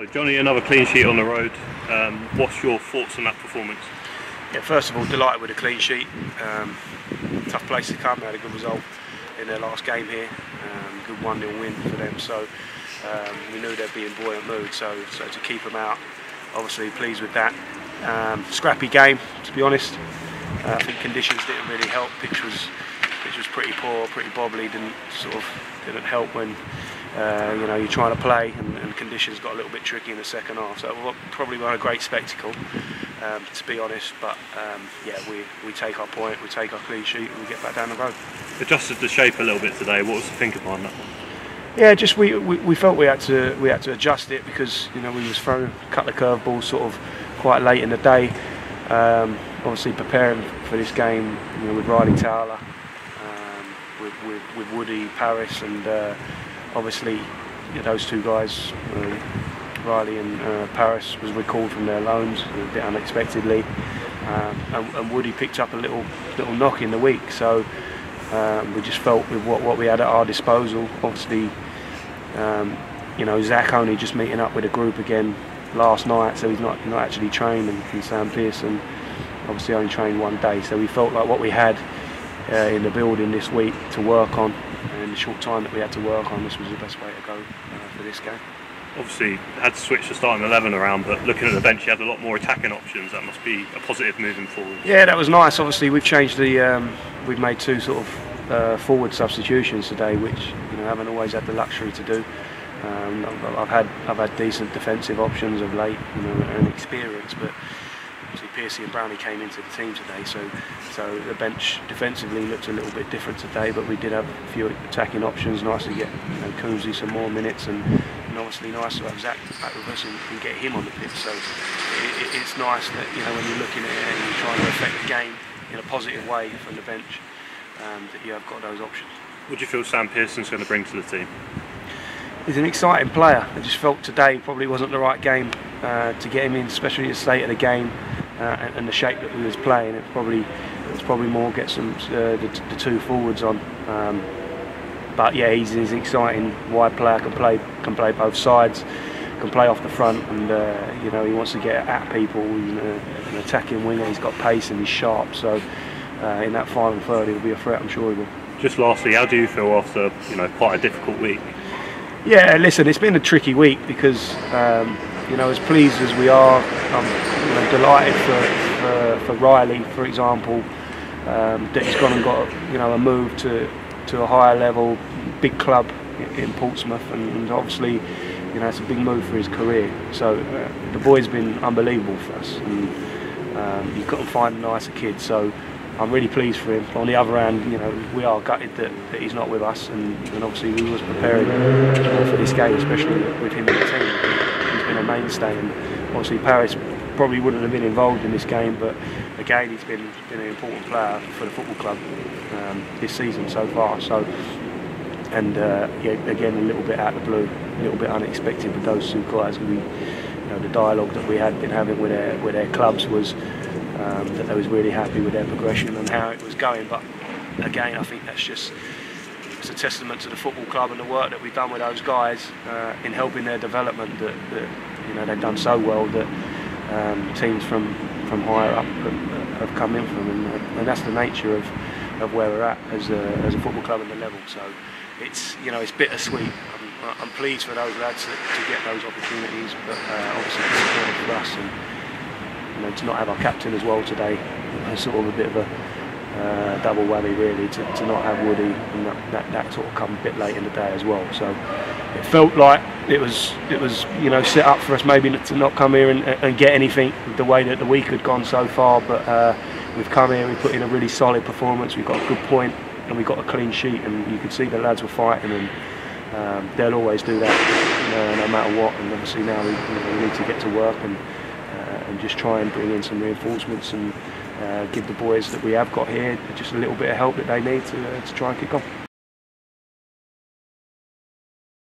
So Johnnie, another clean sheet on the road. Um, what's your thoughts on that performance? Yeah, first of all, delighted with a clean sheet. Um, tough place to come. They had a good result in their last game here. Um, good 1 0 win for them. So um, we knew they'd be in buoyant mood. So, so to keep them out, obviously pleased with that. Um, scrappy game, to be honest. Uh, I think conditions didn't really help. Pitch was pitch was pretty poor, pretty bobbly. Didn't sort of didn't help when uh, you know you're trying to play, and, and, conditions got a little bit tricky in the second half. So it probably not a great spectacle, um, to be honest. But um, yeah, we, we take our point, we take our clean sheet, and we get back down the road. Adjusted the shape a little bit today. What was the thinking behind that? One? Yeah, just we, we, we, felt we had to we had to adjust it because you know we was throwing a couple of curveballs sort of quite late in the day. Um, obviously preparing for this game you know, with Ryley Towler, um, with, with, with, Woody Paris, and uh, obviously those two guys, uh, Ryley and uh, Paris, was recalled from their loans a bit unexpectedly, um, and, and, Woody picked up a little little knock in the week. So um, we just felt with what, what we had at our disposal, obviously. Um, you know, Zach only just meeting up with a group again last night, so he's not not actually trained, and, and Sam Pearson obviously only trained one day. So we felt like what we had uh, in the building this week to work on, and in the short time that we had to work on, this was the best way to go uh, for this game. Obviously, had to switch the starting 11 around, but looking at the bench, you had a lot more attacking options. That must be a positive moving forward. Yeah, that was nice. Obviously, we've changed the, um, we've made two sort of uh, forward substitutions today, which you know haven't always had the luxury to do. Um, I've had I've had decent defensive options of late, you know, and experience, but Piercy and Brownie came into the team today, so so the bench defensively looked a little bit different today, but we did have a few attacking options. Nice to get you know Coonsy some more minutes, and, and obviously nice to have Zach back with us and, and get him on the pitch. So it, it's nice that you know when you're looking at it and you're trying to affect the game in a positive way from the bench, um, that you have got those options. What do you feel Sam Pearson's going to bring to the team? he's an exciting player. I just felt today probably wasn't the right game uh, to get him in, especially the state of the game and, and, the shape that we was playing. It's probably it's probably more get some uh, the, the, two forwards on. Um, but yeah, he's, he's, an exciting wide player. Can play can play both sides. Can play off the front, and uh, you know he wants to get at people. He's an attacking winger. He's got pace and he's sharp. So uh, in that final third, he'll be a threat. I'm sure he will. Just lastly, how do you feel after you know quite a difficult week? Yeah, listen, it's been a tricky week because um, you know, as pleased as we are, I'm you know, delighted for, for, for Ryley, for example, um, that he's gone and got you know a move to to a higher level, big club in Portsmouth, and, and obviously, you know, it's a big move for his career. So uh, the boy's been unbelievable for us, and um, you couldn't find a nicer kid. So I'm really pleased for him. On the other hand, you know, we are gutted that, that he's not with us, and, and obviously we was preparing for this game, especially with him in the team. He's been a mainstay, and obviously Paris probably wouldn't have been involved in this game, but again, he's been been an important player for the football club um, this season so far. So, and uh, yeah, again, a little bit out of the blue, a little bit unexpected with those two guys. We, you know, the dialogue that we had been having with their with their clubs was um, that they was really happy with their progression and how it was going. But again, I think that's just it's a testament to the football club and the work that we've done with those guys uh, in helping their development. That, that, you know they've done so well that um, teams from from higher up have, come in from, and, and, that's the nature of, of where we're at as a, as a football club and the level. So it's you know it's bittersweet. I'm, I'm pleased for those lads to, to get those opportunities, but uh, obviously disappointed for us. And, you know, to not have our captain as well today is sort of a bit of a uh, double whammy really to, to not have Woody and that, that, that, sort of come a bit late in the day as well. So it felt like it was it was you know set up for us maybe to not come here and, and get anything the way that the week had gone so far. But uh, we've come here, we put in a really solid performance. We've got a good point and we got a clean sheet, and you could see the lads were fighting and. Um, they'll always do that, uh, no matter what. And obviously now we, we need to get to work and and just try and bring in some reinforcements and uh, give the boys that we have got here just a little bit of help that they need to, uh, to try and kick on.